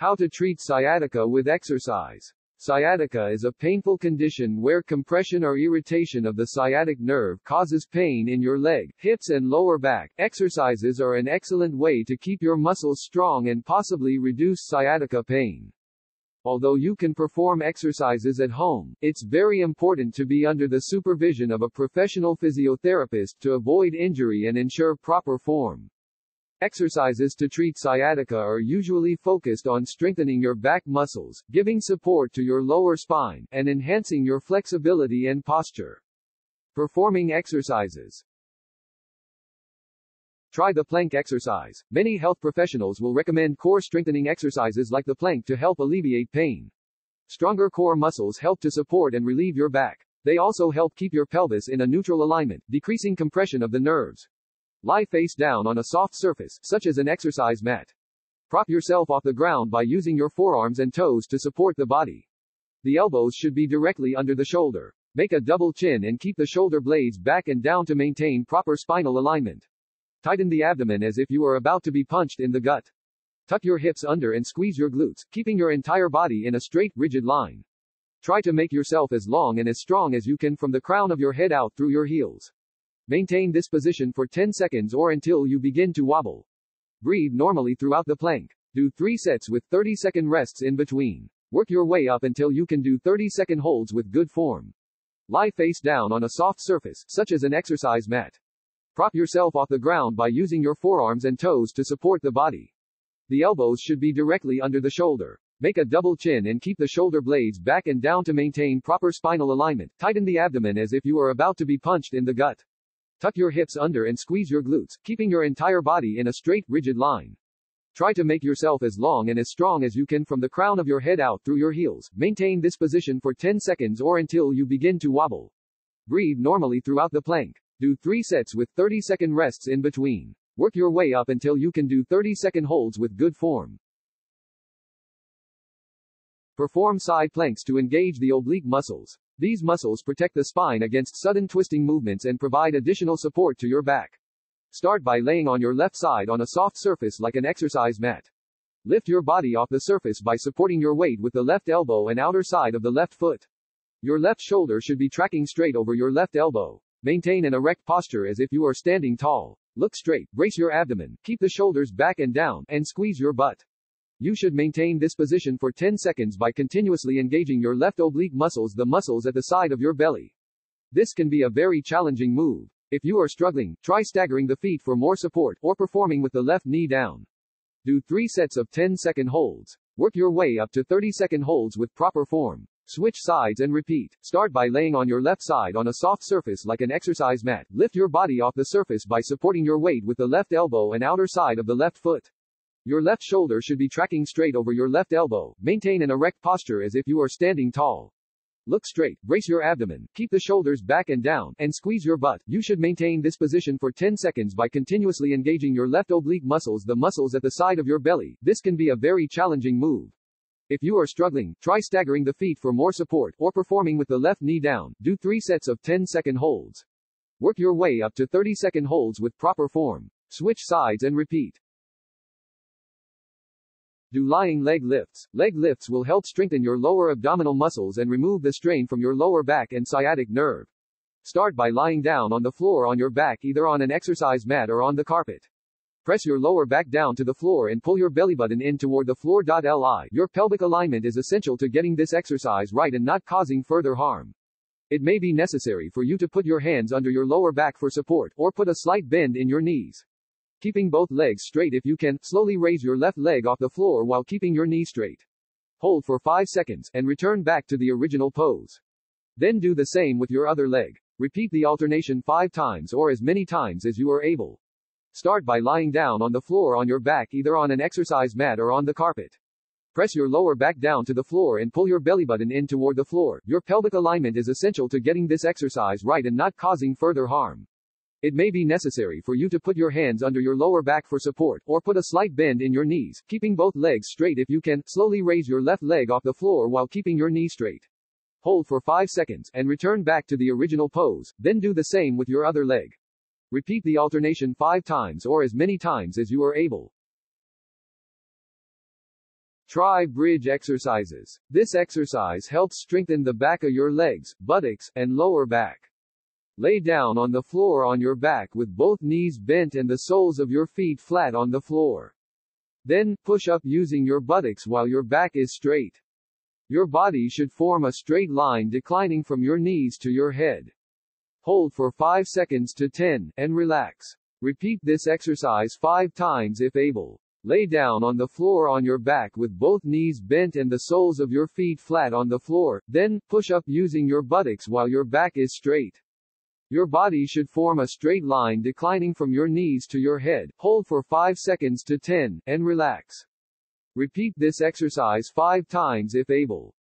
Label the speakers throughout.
Speaker 1: How to treat sciatica with exercise. Sciatica is a painful condition where compression or irritation of the sciatic nerve causes pain in your leg, hips and lower back. Exercises are an excellent way to keep your muscles strong and possibly reduce sciatica pain. Although you can perform exercises at home, it's very important to be under the supervision of a professional physiotherapist to avoid injury and ensure proper form. Exercises to treat sciatica are usually focused on strengthening your back muscles, giving support to your lower spine, and enhancing your flexibility and posture. Performing exercises. Try the plank exercise. Many health professionals will recommend core strengthening exercises like the plank to help alleviate pain. Stronger core muscles help to support and relieve your back. They also help keep your pelvis in a neutral alignment, decreasing compression of the nerves. Lie face down on a soft surface, such as an exercise mat. Prop yourself off the ground by using your forearms and toes to support the body. The elbows should be directly under the shoulder. Make a double chin and keep the shoulder blades back and down to maintain proper spinal alignment. Tighten the abdomen as if you are about to be punched in the gut. Tuck your hips under and squeeze your glutes, keeping your entire body in a straight, rigid line. Try to make yourself as long and as strong as you can from the crown of your head out through your heels. Maintain this position for 10 seconds or until you begin to wobble. Breathe normally throughout the plank. Do 3 sets with 30 second rests in between. Work your way up until you can do 30 second holds with good form. Lie face down on a soft surface, such as an exercise mat. Prop yourself off the ground by using your forearms and toes to support the body. The elbows should be directly under the shoulder. Make a double chin and keep the shoulder blades back and down to maintain proper spinal alignment. Tighten the abdomen as if you are about to be punched in the gut. Tuck your hips under and squeeze your glutes, keeping your entire body in a straight, rigid line. Try to make yourself as long and as strong as you can from the crown of your head out through your heels. Maintain this position for 10 seconds or until you begin to wobble. Breathe normally throughout the plank. Do 3 sets with 30 second rests in between. Work your way up until you can do 30 second holds with good form. Perform side planks to engage the oblique muscles. These muscles protect the spine against sudden twisting movements and provide additional support to your back. Start by laying on your left side on a soft surface like an exercise mat. Lift your body off the surface by supporting your weight with the left elbow and outer side of the left foot. Your left shoulder should be tracking straight over your left elbow. Maintain an erect posture as if you are standing tall. Look straight, brace your abdomen, keep the shoulders back and down, and squeeze your butt. You should maintain this position for 10 seconds by continuously engaging your left oblique muscles, the muscles at the side of your belly. This can be a very challenging move. If you are struggling, try staggering the feet for more support, or performing with the left knee down. Do 3 sets of 10 second holds. Work your way up to 30 second holds with proper form. Switch sides and repeat. Start by laying on your left side on a soft surface like an exercise mat. Lift your body off the surface by supporting your weight with the left elbow and outer side of the left foot. Your left shoulder should be tracking straight over your left elbow. Maintain an erect posture as if you are standing tall. Look straight, brace your abdomen, keep the shoulders back and down, and squeeze your butt. You should maintain this position for 10 seconds by continuously engaging your left oblique muscles, the muscles at the side of your belly. This can be a very challenging move. If you are struggling, try staggering the feet for more support, or performing with the left knee down. Do 3 sets of 10 second holds. Work your way up to 30 second holds with proper form. Switch sides and repeat. Do lying leg lifts. Leg lifts will help strengthen your lower abdominal muscles and remove the strain from your lower back and sciatic nerve. Start by lying down on the floor on your back either on an exercise mat or on the carpet. Press your lower back down to the floor and pull your belly button in toward the floor. Li. Your pelvic alignment is essential to getting this exercise right and not causing further harm. It may be necessary for you to put your hands under your lower back for support, or put a slight bend in your knees. Keeping both legs straight if you can, slowly raise your left leg off the floor while keeping your knee straight. Hold for 5 seconds, and return back to the original pose. Then do the same with your other leg. Repeat the alternation 5 times or as many times as you are able. Start by lying down on the floor on your back either on an exercise mat or on the carpet. Press your lower back down to the floor and pull your belly button in toward the floor. Your pelvic alignment is essential to getting this exercise right and not causing further harm. It may be necessary for you to put your hands under your lower back for support, or put a slight bend in your knees, keeping both legs straight if you can. Slowly raise your left leg off the floor while keeping your knee straight. Hold for 5 seconds, and return back to the original pose, then do the same with your other leg. Repeat the alternation 5 times or as many times as you are able. Try bridge exercises. This exercise helps strengthen the back of your legs, buttocks, and lower back. Lay down on the floor on your back with both knees bent and the soles of your feet flat on the floor. Then, push up using your buttocks while your back is straight. Your body should form a straight line declining from your knees to your head. Hold for 5 seconds to 10, and relax. Repeat this exercise 5 times if able. Lay down on the floor on your back with both knees bent and the soles of your feet flat on the floor, then, push up using your buttocks while your back is straight. Your body should form a straight line declining from your knees to your head. Hold for 5 seconds to 10, and relax. Repeat this exercise 5 times if able.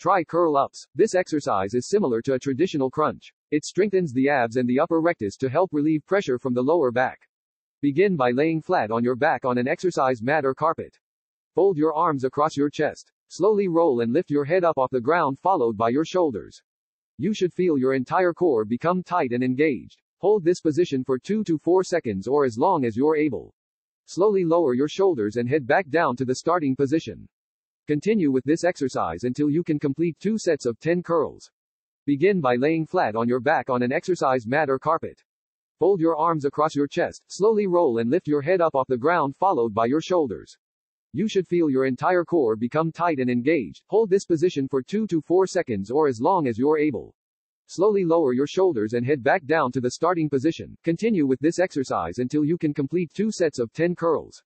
Speaker 1: Try curl-ups. This exercise is similar to a traditional crunch. It strengthens the abs and the upper rectus to help relieve pressure from the lower back. Begin by laying flat on your back on an exercise mat or carpet. Fold your arms across your chest. Slowly roll and lift your head up off the ground followed by your shoulders. You should feel your entire core become tight and engaged. Hold this position for 2 to 4 seconds or as long as you're able. Slowly lower your shoulders and head back down to the starting position. Continue with this exercise until you can complete two sets of 10 curls. Begin by laying flat on your back on an exercise mat or carpet. Fold your arms across your chest, slowly roll and lift your head up off the ground followed by your shoulders. You should feel your entire core become tight and engaged. Hold this position for 2 to 4 seconds or as long as you're able. Slowly lower your shoulders and head back down to the starting position. Continue with this exercise until you can complete two sets of 10 curls.